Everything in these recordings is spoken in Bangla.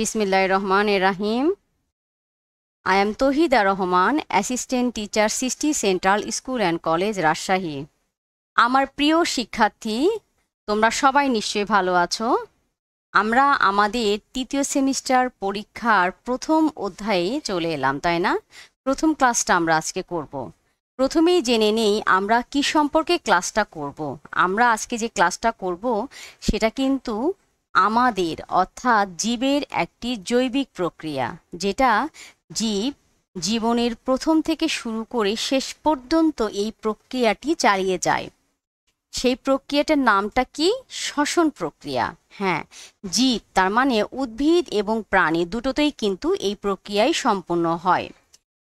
বিসমিল্লাহ রহমান রাহিম। I am Tahida Rahman assistant teacher সিস্টি central school and college Rajshahi আমার প্রিয় শিক্ষার্থী, তোমরা সবাই নিশ্চয়ই ভালো আছো। আমরা আমাদের তৃতীয় সেমিস্টার পরীক্ষার প্রথম অধ্যায়ে চলে এলাম, তাই না? প্রথম ক্লাসটা আমরা আজকে করব। প্রথমেই জেনে নেই আমরা কি সম্পর্কে ক্লাসটা করব। আমরা আজকে যে ক্লাসটা করব, সেটা কিন্তু আমাদের, অর্থাৎ জীবের একটি জৈবিক প্রক্রিয়া, যেটা জীব জীবনের প্রথম থেকে শুরু করে শেষ পর্যন্ত এই প্রক্রিয়াটি চালিয়ে যায়। সেই প্রক্রিয়াটার নামটা কি? শ্বসন প্রক্রিয়া। হ্যাঁ জীব তার মানে উদ্ভিদ এবং প্রাণী দুটোতেই কিন্তু এই প্রক্রিয়াই সম্পন্ন হয়।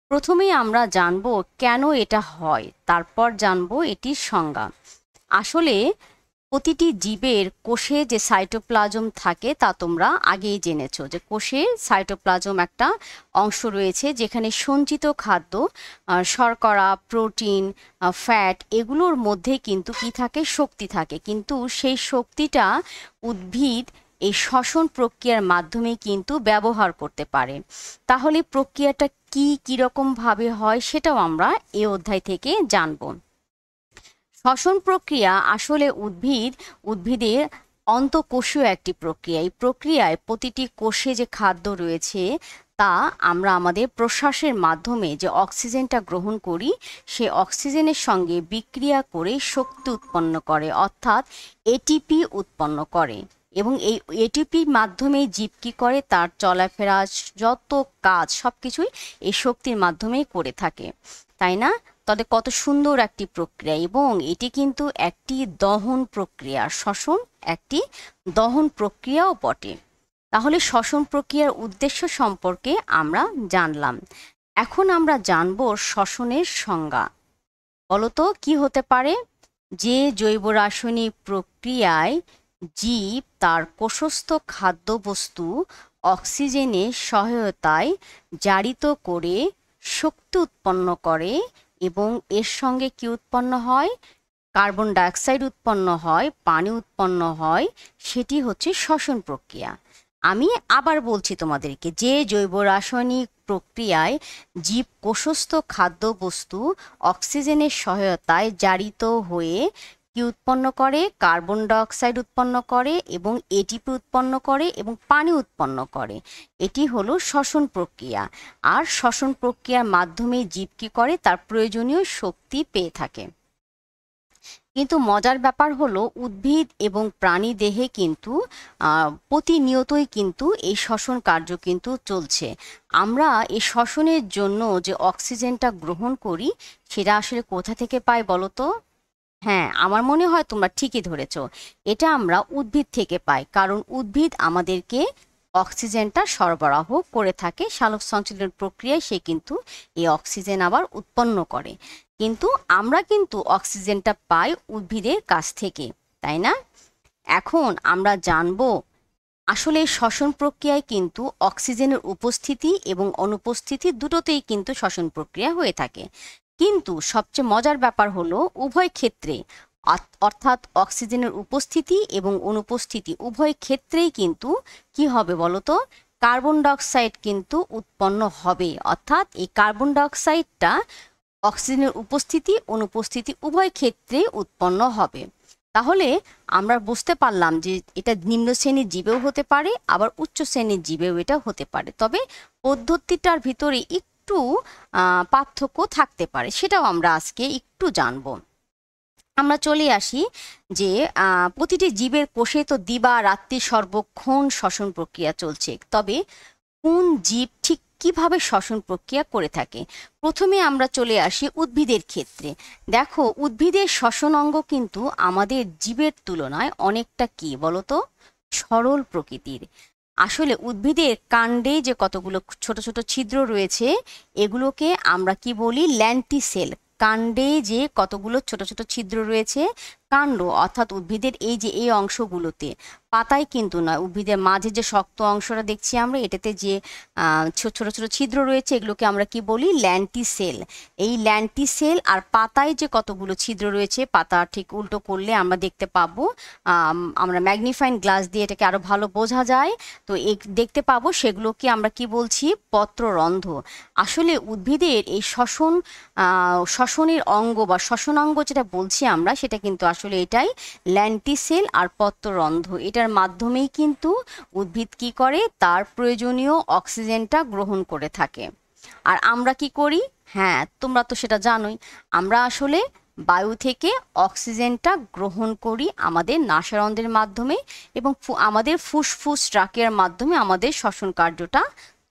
প্রথমেই আমরা জানব কেন এটা হয়, তারপর জানব এটির সংজ্ঞা। আসলে প্রতিটি জীবের কোষে যে সাইটোপ্লাজম থাকে তা তোমরা আগেই জেনেছো যে কোষে সাইটোপ্লাজম একটা অংশ রয়েছে যেখানে সঞ্চিত খাদ্য শর্করা, প্রোটিন ফ্যাট এগুলোর মধ্যে কিন্তু কি থাকে? শক্তি থাকে। কিন্তু সেই শক্তিটা উদ্ভিদ এই শ্বসন প্রক্রিয়ার মাধ্যমে কিন্তু ব্যবহার করতে পারে। তাহলে প্রক্রিয়াটা কি, কীরকমভাবে হয় সেটাও আমরা এ অধ্যায় থেকে জানব। শ্বসন প্রক্রিয়া আসলে উদ্ভিদ উদ্ভিদের অন্তকোষীয় একটি প্রক্রিয়া। এই প্রক্রিয়ায় প্রতিটি কোষে যে খাদ্য রয়েছে, তা আমরা আমাদের প্রশ্বাসের মাধ্যমে যে অক্সিজেনটা গ্রহণ করি, সে অক্সিজেনের সঙ্গে বিক্রিয়া করে শক্তি উৎপন্ন করে, অর্থাৎ এটিপি উৎপন্ন করে। এবং এই এটিপির মাধ্যমে জীব কী করে, তার চলাফেরা, যত কাজ সব কিছুই এই শক্তির মাধ্যমেই করে থাকে, তাই না? তবে কত সুন্দর একটি প্রক্রিয়া এবং এটি কিন্তু একটি দহন প্রক্রিয়া, শ্বসন একটি দহন প্রক্রিয়াও বটে। তাহলে শ্বসন প্রক্রিয়ার উদ্দেশ্য সম্পর্কে আমরা জানলাম। এখন আমরা জানব শ্বসনের সংজ্ঞা। বলতো, কি হতে পারে? যে জৈব রাসায়নিক প্রক্রিয়ায় জীব তার কোষস্থ খাদ্যবস্তু অক্সিজেনের সহায়তায় জারিত করে শক্তি উৎপন্ন করে এবং এর সঙ্গে কি উৎপন্ন হয়? কার্বন ডাইঅক্সাইড উৎপন্ন হয়, পানি উৎপন্ন হয়, সেটি হচ্ছে শ্বসন প্রক্রিয়া। আমি আবার বলছি তোমাদেরকে যে জৈব রাসায়নিক প্রক্রিয়ায় জীব কোষস্থ খাদ্যবস্তু অক্সিজেনের সহায়তায় জারিত হয়ে কি উৎপন্ন করে? কার্বন ডাইঅক্সাইড উৎপন্ন করে এবং এটিপি উৎপন্ন করে এবং পানি উৎপন্ন করে। এটি হলো শ্বসন প্রক্রিয়া। আর শ্বসন প্রক্রিয়ার মাধ্যমে জীব কি করে? তার প্রয়োজনীয় শক্তি পেয়ে থাকে। কিন্তু মজার ব্যাপার হলো, উদ্ভিদ এবং প্রাণী দেহে কিন্তু প্রতিনিয়তই কিন্তু এই শ্বসন কার্য কিন্তু চলছে। আমরা এই শ্বসনের জন্য যে অক্সিজেনটা গ্রহণ করি, সেটা আসলে কোথা থেকে পাই বলো তো? হ্যাঁ আমার মনে হয় তোমরা ঠিকই ধরেছ। এটা আমরা উদ্ভিদ থেকে পাই, কারণ উদ্ভিদ আমাদেরকে অক্সিজেনটা সরবরাহ করে থাকে সালোক সংশ্লেষণ প্রক্রিয়ায় সে কিন্তু এই অক্সিজেন আবার উৎপন্ন করে। কিন্তু আমরা কিন্তু অক্সিজেনটা পাই উদ্ভিদের কাছ থেকে, তাই না? এখন আমরা জানব, আসলে শ্বসন প্রক্রিয়ায় কিন্তু অক্সিজেনের উপস্থিতি এবং অনুপস্থিতি দুটোতেই কিন্তু শ্বসন প্রক্রিয়া হয়ে থাকে। কিন্তু সবচেয়ে মজার ব্যাপার হলো, উভয় ক্ষেত্রে অর্থাৎ অক্সিজেনের উপস্থিতি এবং অনুপস্থিতি উভয় ক্ষেত্রেই কিন্তু কি হবে বলতো? কার্বন ডাইঅক্সাইড কিন্তু উৎপন্ন হবে। অর্থাৎ এই কার্বন ডাইঅক্সাইডটা অক্সিজেনের উপস্থিতি, অনুপস্থিতি উভয় ক্ষেত্রে উৎপন্ন হবে। তাহলে আমরা বুঝতে পারলাম যে এটা নিম্ন শ্রেণির জীবেও হতে পারে, আবার উচ্চ শ্রেণির জীবেও এটা হতে পারে। তবে পদ্ধতিটার ভিতরে একটু পার্থক্য থাকতে পারে। সেটাও আমরা আজকে একটু জানব। আমরা চলে আসি যে প্রতিটি জীবের কোষে তো দিবা, রাত্রি সর্বক্ষণ শ্বসন প্রক্রিয়া চলছে। তবে কোন জীব ঠিক কীভাবে শ্বসন প্রক্রিয়া করে থাকে? প্রথমে আমরা চলে আসি উদ্ভিদের ক্ষেত্রে। দেখো, উদ্ভিদের শ্বসন অঙ্গ কিন্তু আমাদের জীবের তুলনায় অনেকটা কি বলতো? সরল প্রকৃতির। আসলে উদ্ভিদের কাণ্ডে যে কতগুলো ছোট ছোট ছিদ্র রয়েছে, এগুলোকে আমরা কি বলি ল্যান্টিসেল। কাণ্ডে যে কতগুলো ছোট ছোট ছিদ্র রয়েছে কাণ্ড, অর্থাৎ উদ্ভিদের এই যে এই অংশগুলোতে, পাতায় কিন্তু নয়, উদ্ভিদের মাঝে যে শক্ত অংশটা দেখছি আমরা, এটাতে যে ছোট ছোট ছোট ছিদ্র রয়েছে, এগুলোকে আমরা কি বলি? ল্যান্টিসেল। এই ল্যান্টিসেল আর পাতায় যে কতগুলো ছিদ্র রয়েছে, পাতা ঠিক উল্টো করলে আমরা দেখতে পাবো আমরা ম্যাগনিফাইন গ্লাস দিয়ে এটাকে আরও ভালো বোঝা যায়। তো এই দেখতে পাবো সেগুলোকে আমরা কি বলছি? পত্ররন্ধ্র আসলে উদ্ভিদের এই শ্বসন শ্বসনের অঙ্গ বা শ্বসনাঙ্গ যেটা বলছি আমরা, সেটা কিন্তু আসলে এটাই ল্যান্টিসেল আর পত্ররন্ধ্র এটার মাধ্যমেই কিন্তু উদ্ভিদ কি করে? তার প্রয়োজনীয় অক্সিজেনটা গ্রহণ করে থাকে। আর আমরা কি করি? হ্যাঁ তোমরা তো সেটা জানোই। আমরা আসলে বায়ু থেকে অক্সিজেনটা গ্রহণ করি আমাদের নাসারন্ধ্রের মাধ্যমে এবং আমাদের ফুসফুস ট্রাকের মাধ্যমে আমাদের শ্বসন কার্যটা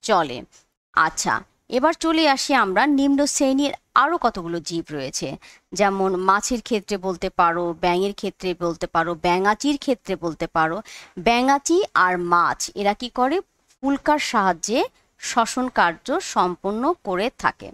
চলে। আচ্ছা এবার চলে আসি আমরা নিম্ন শ্রেণির আরও কতগুলো জীব রয়েছে? যেমন মাছের ক্ষেত্রে বলতে পারো, ব্যাঙের ক্ষেত্রে বলতে পারো, ব্যাঙাচির ক্ষেত্রে বলতে পারো, ব্যাঙাচি আর মাছ, এরা কি করে? পুলকার সাহায্যে শ্বসন কার্য সম্পন্ন করে থাকে।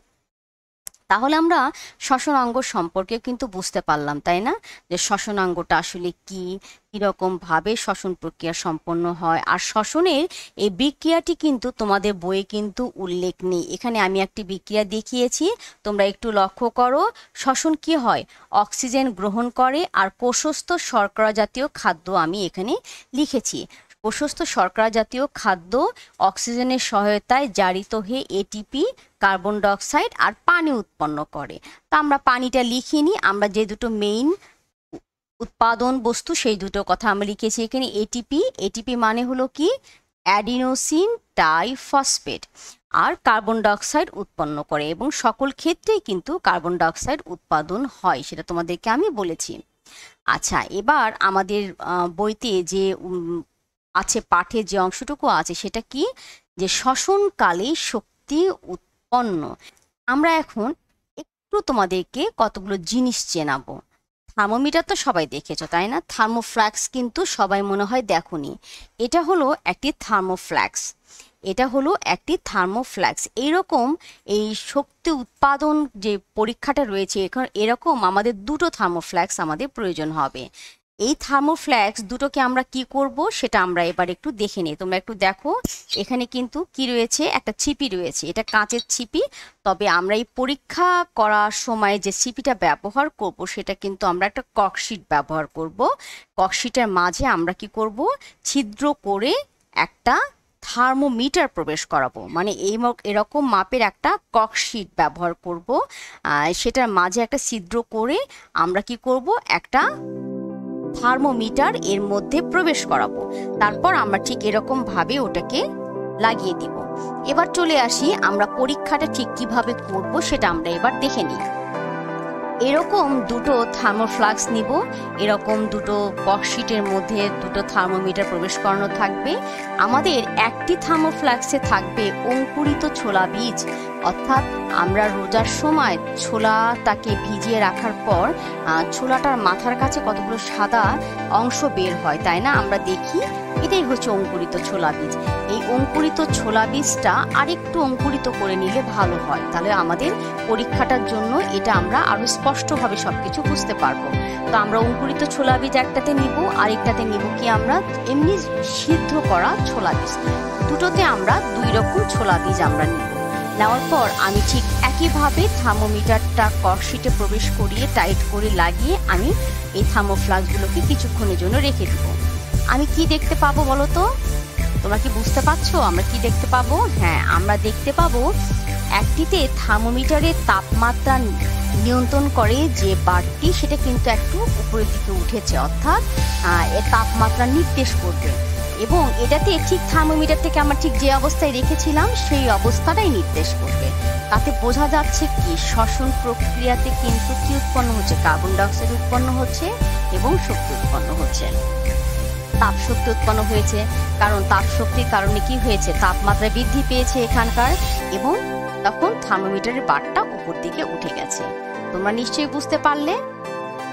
তাহলে আমরা শ্বসনাঙ্গ সম্পর্কে কিন্তু বুঝতে পারলাম, তাই না? যে শ্বসনাঙ্গটা আসলে কি কীরকমভাবে শ্বসন প্রক্রিয়া সম্পন্ন হয়, আর শ্বসনের এই বিক্রিয়াটি কিন্তু তোমাদের বইয়ে কিন্তু উল্লেখ নেই। এখানে আমি একটি বিক্রিয়া দেখিয়েছি, তোমরা একটু লক্ষ্য করো, শ্বসন কি হয়? অক্সিজেন গ্রহণ করে, আর কোষস্থ শর্করা জাতীয় খাদ্য আমি এখানে লিখেছি। প্রশস্ত শর্করা জাতীয় খাদ্য, অক্সিজেনের সহায়তায় জারিত হয়ে এটিপি কার্বন ডাইঅক্সাইড আর পানি উৎপন্ন করে। তা আমরা পানিটা লিখিনি, আমরা যে দুটো মেইন উৎপাদন বস্তু, সেই দুটো কথা আমরা লিখেছি এখানে এটিপি এটিপি মানে হলো কি? অ্যাডিনোসিন টাইফসফেট আর কার্বন ডাইঅক্সাইড উৎপন্ন করে এবং সকল ক্ষেত্রেই কিন্তু কার্বন ডাইঅক্সাইড উৎপাদন হয়, সেটা তোমাদেরকে আমি বলেছি। আচ্ছা এবার আমাদের বইতে যে আছে, পাঠের যে অংশটুকু আছে, সেটা কি? যে শ্বসনকালে শক্তি উৎপন্ন। আমরা এখন একটু তোমাদেরকে কতগুলো জিনিস চেনাবো। থার্মোমিটার তো সবাই দেখেছ, তাই না? থার্মোফ্ল্যাক্স কিন্তু সবাই মনে হয় দেখনি। এটা হলো একটি থার্মোফ্ল্যাক্স এটা হলো একটি থার্মোফ্ল্যাক্স এইরকম এই শক্তি উৎপাদন যে পরীক্ষাটা রয়েছে, এখন এরকম আমাদের দুটো থার্মোফ্ল্যাক্স আমাদের প্রয়োজন হবে। এই থার্মোফ্ল্যাক্স দুটোকে আমরা কি করব সেটা আমরা এবার একটু দেখে নিই। তোমরা একটু দেখো, এখানে কিন্তু কি রয়েছে? একটা ছিপি রয়েছে। এটা কাঁচের ছিপি। তবে আমরা এই পরীক্ষা করার সময় যে ছিপিটা ব্যবহার করব, সেটা কিন্তু আমরা একটা ককশিট ব্যবহার করব। ককশিটের মাঝে আমরা কি করব? ছিদ্র করে একটা থার্মোমিটার প্রবেশ করাবো। মানে এই এরকম মাপের একটা ককশিট ব্যবহার করব। সেটার মাঝে একটা ছিদ্র করে আমরা কি করব? একটা থার্মোমিটার এর মধ্যে প্রবেশ করাবো। তারপর আমরা ঠিক এরকম ভাবে ওটাকে লাগিয়ে দিব। এবার চলে আসি আমরা পরীক্ষাটা ঠিক কীভাবে করব সেটা আমরা এবার দেখে নিই। এরকম দুটো থার্মোফ্লাক্স নিব। এরকম দুটো বক্সিটের মধ্যে দুটো থার্মোমিটার প্রবেশ করানো থাকবে। আমাদের একটি থার্মোফ্লাক্সে থাকবে অঙ্কুরিত ছোলা বীজ। অর্থাৎ আমরা রোজার সময় ছোলাটাকে ভিজিয়ে রাখার পর ছোলাটার মাথার কাছে কতগুলো সাদা অংশ বের হয়, তাই না? আমরা দেখি এটাই হচ্ছে অঙ্কুরিত ছোলা বীজ। এই অঙ্কুরিত ছোলা বীজটা আরেকটু অঙ্কুরিত করে নিলে ভালো হয়। তাহলে আমাদের পরীক্ষাটার জন্য এটা আমরা আরও স্পষ্টভাবে সব কিছু বুঝতে পারব। তো আমরা অঙ্কুরিত ছোলা বীজ একটাতে নিব, আরেকটাতে নিব কি আমরা? এমনি সিদ্ধ করা ছোলা বীজ। দুটোতে আমরা দুই রকম ছোলা বীজ আমরা নিব। নেওয়ার পর আমি ঠিক একইভাবে থার্মোমিটারটা ককশিটে প্রবেশ করিয়ে টাইট করে লাগিয়ে আমি এই থার্মোফ্লাক্সগুলোকে কিছুক্ষণের জন্য রেখে দিব। আমি কি দেখতে পাবো বলো তো? তোমরা কি বুঝতে পারছ আমরা কি দেখতে পাবো? হ্যাঁ আমরা দেখতে পাবো একটিতে থার্মোমিটারের তাপমাত্রা নিয়ন্ত্রণ করে যে বারটি সেটা কিন্তু একটু উপরের দিকে উঠেছে, অর্থাৎ এর তাপমাত্রা নির্দেশ করবে। এবং এটাতে ঠিক থার্মোমিটার থেকে আমরা ঠিক যে অবস্থায় রেখেছিলাম, সেই অবস্থাটাই নির্দেশ করবে। তাতে বোঝা যাচ্ছে কি, শ্বসন প্রক্রিয়াতে কিন্তু কি উৎপন্ন হচ্ছে? কার্বন ডাইঅক্সাইড উৎপন্ন হচ্ছে এবং শক্তি উৎপন্ন হচ্ছে। তাপ শক্তি উৎপন্ন হয়েছে, কারণ তাপ শক্তির কারণে কি হয়েছে? তাপমাত্রা বৃদ্ধি পেয়েছে এখানকার এবং তখন থার্মোমিটারের বারটা উপর দিকে উঠে গেছে। তোমরা নিশ্চয়ই বুঝতে পারলে?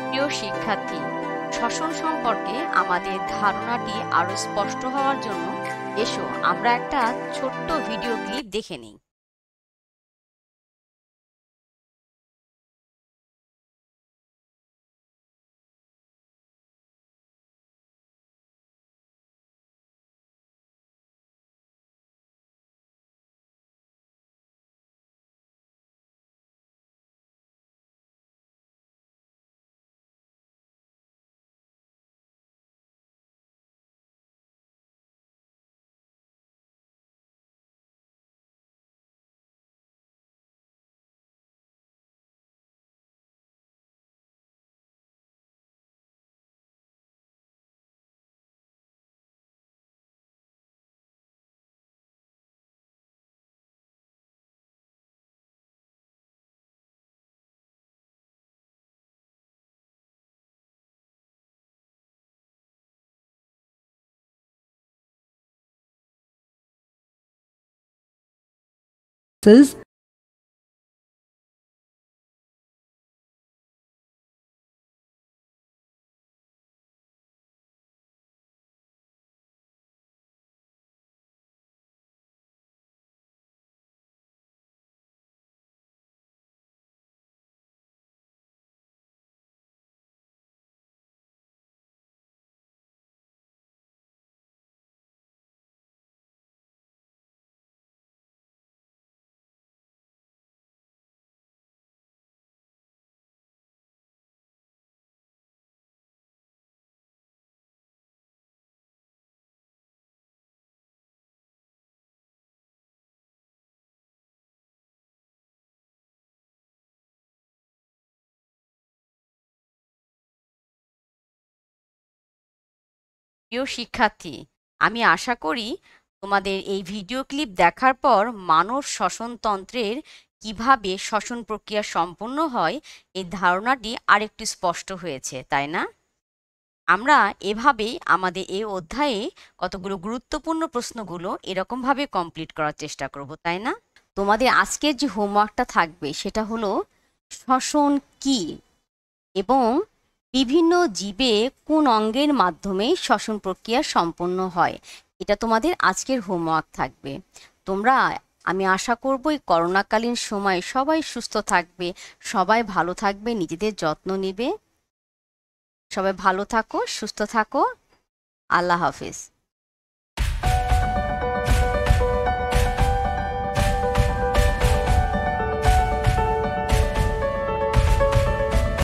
প্রিয় শিক্ষার্থী শ্বসন সম্পর্কে আমাদের ধারণাটি আরও স্পষ্ট হওয়ার জন্য এসো, আমরা একটা ছোট্ট ভিডিও ক্লিপ দেখে নিই। is প্রিয় শিক্ষার্থী, আমি আশা করি তোমাদের এই ভিডিও ক্লিপ দেখার পর মানব শ্বসনতন্ত্রের কীভাবে শ্বসন প্রক্রিয়া সম্পন্ন হয়, এই ধারণাটি আরেকটু স্পষ্ট হয়েছে, তাই না? আমরা এভাবেই আমাদের এই অধ্যায়ে কতগুলো গুরুত্বপূর্ণ প্রশ্নগুলো এরকমভাবে কমপ্লিট করার চেষ্টা করব, তাই না? তোমাদের আজকের যে হোমওয়ার্কটা থাকবে সেটা হলো, শ্বসন কি? এবং বিভিন্ন জীবে কোন অঙ্গের মাধ্যমে শ্বসন প্রক্রিয়া সম্পন্ন হয়। এটা তোমাদের আজকের হোমওয়ার্ক থাকবে। তোমরা, আমি আশা করব এই করোনাকালীন সময় সবাই সুস্থ থাকবে, সবাই ভালো থাকবে, নিজেদের যত্ন নেবে। সবাই ভালো থাকো, সুস্থ থাকো। আল্লাহ হাফিজ।